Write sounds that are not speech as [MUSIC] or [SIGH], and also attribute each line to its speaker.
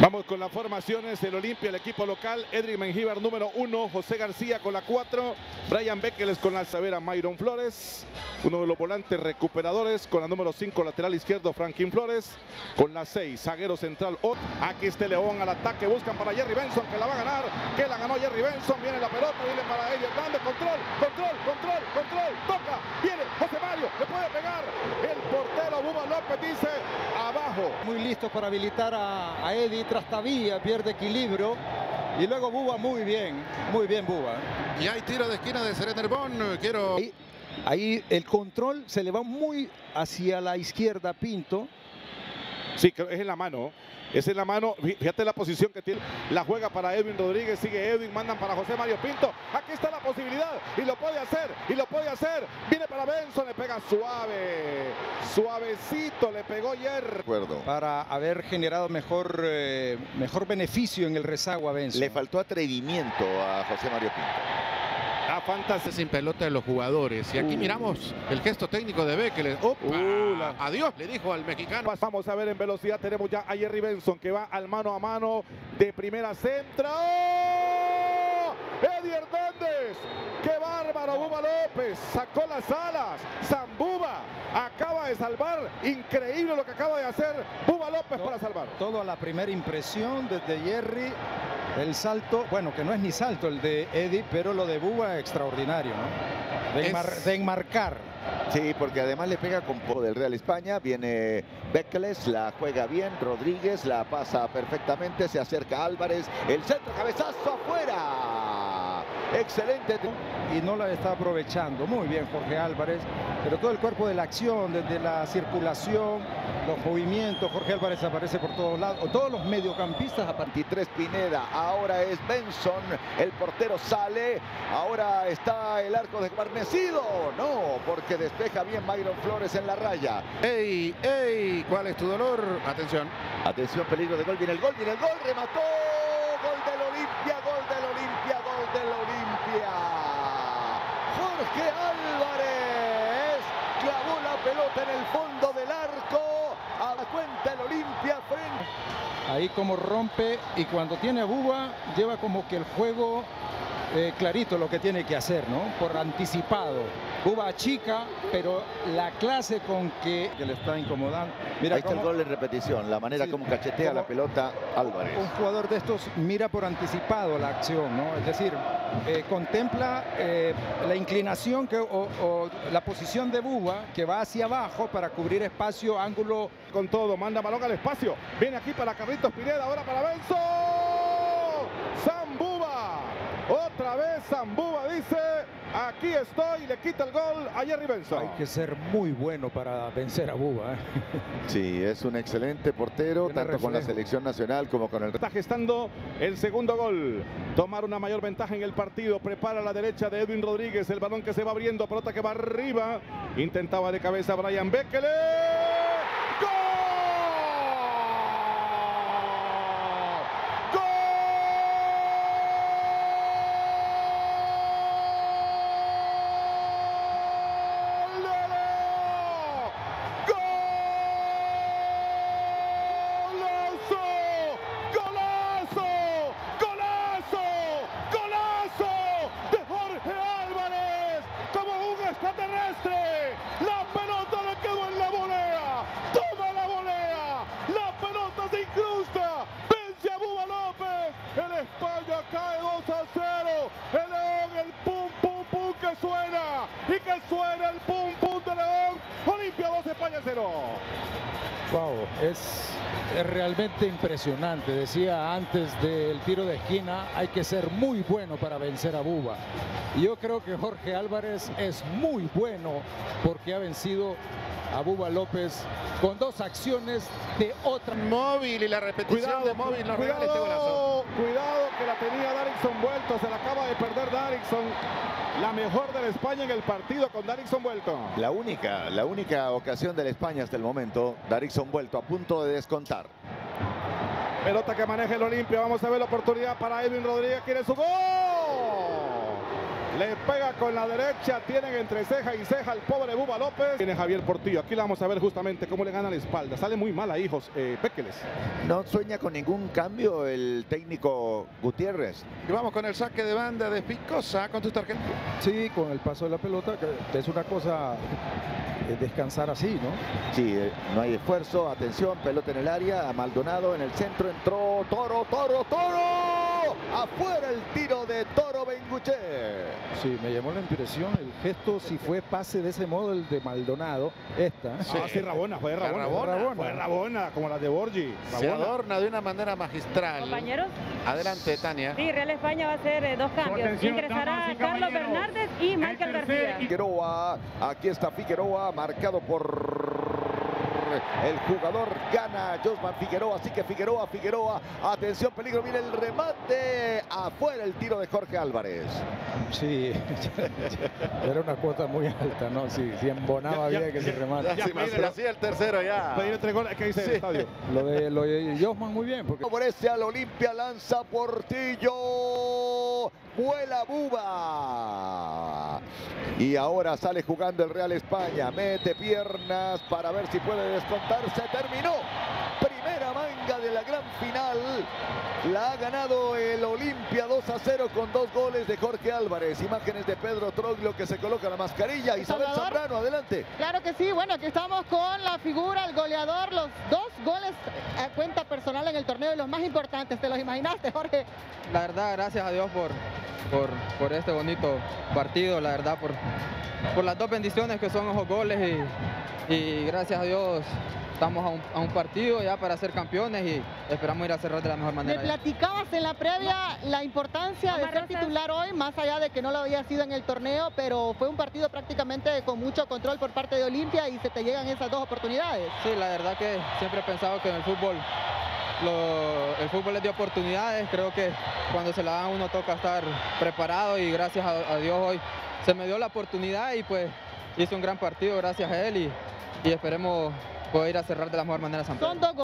Speaker 1: Vamos con las formaciones. El Olimpia, el equipo local. Edric Mengíbar, número uno. José García con la cuatro. Brian Bekeles con la severa. Myron Flores. Uno de los volantes recuperadores. Con la número cinco, lateral izquierdo, Franklin Flores. Con la seis, zaguero central. Aquí este León al ataque. Buscan para Jerry Benson, que la va a ganar. Que la ganó Jerry Benson. Viene la pelota. Viene para Eddie Hernández. Control, control, control, control. Toca. Viene José Mario. Le puede pegar. El portero Buba López dice abajo.
Speaker 2: Muy listo para habilitar a, a Eddie Trastavía, pierde equilibrio. Y luego Buba muy bien, muy bien Buba.
Speaker 3: Y hay tiro de esquina de Serenerbón. Quiero...
Speaker 2: Ahí, ahí el control se le va muy hacia la izquierda Pinto.
Speaker 1: Sí, es en la mano. Es en la mano. Fíjate la posición que tiene. La juega para Edwin Rodríguez. Sigue Edwin. Mandan para José Mario Pinto. Aquí está la posibilidad. Y lo puede hacer. Y lo puede hacer. Viene para Benson. Le pega suave. Suavecito. Le pegó Jer.
Speaker 2: Para haber generado mejor, eh, mejor beneficio en el rezago a Benson.
Speaker 4: Le faltó atrevimiento a José Mario Pinto.
Speaker 3: La fantasía sin pelota de los jugadores. Y aquí uh. miramos el gesto técnico de Beckler. Uh, Adiós, le dijo al mexicano.
Speaker 1: Vamos a ver en velocidad. Tenemos ya a Jerry Benson que va al mano a mano de primera centra. ¡Oh! Eddie Hernández. ¡Qué bárbaro! Buba López sacó las alas. Zambuba acaba de salvar. Increíble lo que acaba de hacer Buba López para salvar.
Speaker 2: Todo a la primera impresión desde Jerry. El salto, bueno, que no es ni salto el de Eddie, pero lo de Buba extraordinario, ¿no? De, enmarcar.
Speaker 4: Sí, porque además le pega con poder del Real España. Viene Beckles, la juega bien. Rodríguez la pasa perfectamente. Se acerca Álvarez. El centro, cabezazo. Excelente.
Speaker 2: Y no la está aprovechando. Muy bien Jorge Álvarez. Pero todo el cuerpo de la acción, desde la circulación, los movimientos. Jorge Álvarez aparece por todos lados. Todos los mediocampistas. A
Speaker 4: 23 Pineda. Ahora es Benson. El portero sale. Ahora está el arco desguarnecido. No, porque despeja bien Myron Flores en la raya.
Speaker 3: ¡Ey, ey! ¿Cuál es tu dolor? Atención.
Speaker 4: Atención, peligro de gol. Viene el gol, viene el gol. Remató. Gol del Olimpia, gol del Olimpia, gol del Olimpia. Jorge Álvarez clavó la pelota en el fondo del arco. A la cuenta el Olimpia frente.
Speaker 2: Ahí como rompe y cuando tiene a Buba lleva como que el juego eh, clarito lo que tiene que hacer, ¿no? Por anticipado. Buba chica, pero la clase con que, le está incomodando.
Speaker 4: Mira Ahí está el gol de repetición, la manera como cachetea la pelota Álvarez.
Speaker 2: Un jugador de estos mira por anticipado la acción, ¿no? Es decir, eh, contempla eh, la inclinación que, o, o, la posición de Buba que va hacia abajo para cubrir espacio, ángulo.
Speaker 1: Con todo, manda balón al espacio. Viene aquí para Carlitos Pineda, ahora para Benzo. Zambuba. Otra vez Zambuba dice, aquí estoy, le quita el gol a Jerry Benson.
Speaker 2: Hay que ser muy bueno para vencer a Buba. ¿eh? [LAUGHS]
Speaker 4: Sí, es un excelente portero, tanto con la selección nacional como con el...
Speaker 1: Está gestando el segundo gol. Tomar una mayor ventaja en el partido. Prepara a la derecha de Edwin Rodríguez. El balón que se va abriendo, pelota que va arriba. Intentaba de cabeza Brian Bekele. Y que suena el pum pum de León. Olimpia 2, España 0.
Speaker 2: Wow, es, es, realmente impresionante. Decía antes del tiro de esquina, hay que ser muy bueno para vencer a Buba. Y yo creo que Jorge Álvarez es muy bueno porque ha vencido a Buba López con dos acciones de otra.
Speaker 3: Móvil y la repetición cuidado, de móvil nos
Speaker 1: cuidado, este golazo. Cuidado que la tenía Darixon vuelto, se la acaba de perder Darixon. La mejor de la España en el partido con Darixon vuelto.
Speaker 4: La única, la única ocasión de la España hasta el momento. Darixon vuelto a punto de descontar.
Speaker 1: Pelota que maneja el Olimpia. Vamos a ver la oportunidad para Edwin Rodríguez. Quiere su gol. Le pega con la derecha, tienen entre ceja y ceja el pobre Buba López. Tiene Javier Portillo, aquí la vamos a ver justamente cómo le gana la espalda. Sale muy mal ahí, José eh, Péqueles.
Speaker 4: No sueña con ningún cambio el técnico Gutiérrez.
Speaker 3: Y vamos con el saque de banda de Picosa con tu tarjeta.
Speaker 2: Sí, con el paso de la pelota, que es una cosa eh, descansar así, ¿no?
Speaker 4: Sí, eh, no hay esfuerzo, atención, pelota en el área, a Maldonado en el centro entró Toro, Toro, Toro. Afuera el tiro de Toro Benguche.
Speaker 2: Sí, me llamó la impresión el gesto, si fue pase de ese modo el de Maldonado, esta.
Speaker 1: Sí, ah, sí Rabona, fue Rabona.
Speaker 3: Rabona,
Speaker 1: Rabona. Fue Rabona, como las de Borgi.
Speaker 3: Se adorna de una manera magistral.
Speaker 5: Compañeros.
Speaker 3: Adelante, Tania.
Speaker 5: Sí, Real España va a hacer eh, dos cambios. Ingresará Carlos Fernández y Michael García.
Speaker 4: Figueroa, aquí está Figueroa, marcado por el jugador gana Josman Figueroa, así que Figueroa, Figueroa, atención, peligro, viene el remate, afuera el tiro de Jorge Álvarez.
Speaker 2: Sí, [LAUGHS] era una cuota muy alta, ¿no? Sí, si embonaba bien que se remate.
Speaker 3: Ya, ya, hacía el tercero ya.
Speaker 1: Pedir tres goles, ¿qué dice sí. el estadio?
Speaker 2: Lo de, lo de Josman muy bien. Porque...
Speaker 4: Favorece al Olimpia, lanza Portillo, vuela Buba. Y ahora sale jugando el Real España, mete piernas para ver si puede descontarse, terminó. Primera manga de la gran final. La ha ganado el Olimpia 2 a 0 con dos goles de Jorge Álvarez. Imágenes de Pedro Troglio que se coloca la mascarilla. Isabel Zambrano, adelante.
Speaker 6: Claro que sí. Bueno, aquí estamos con la figura, el goleador, los dos goles a cuenta personal en el torneo de los más importantes. ¿Te los imaginaste, Jorge?
Speaker 7: La verdad, gracias a Dios por, por, por este bonito partido. La verdad, por, por las dos bendiciones que son esos goles y, y gracias a Dios estamos a un, a un, partido ya para ser campeones y esperamos ir a cerrar de la mejor manera.
Speaker 6: Me platicabas en la previa la importancia de ser titular hoy, más allá de que no lo había sido en el torneo, pero fue un partido prácticamente con mucho control por parte de Olimpia y se te llegan esas dos oportunidades.
Speaker 7: Sí, la verdad que siempre he pensado que en el fútbol lo, el fútbol es de oportunidades, creo que cuando se la dan uno toca estar preparado y gracias a, Dios hoy se me dio la oportunidad y pues hice un gran partido gracias a él y, y esperemos poder ir a cerrar de la mejor manera San Pedro.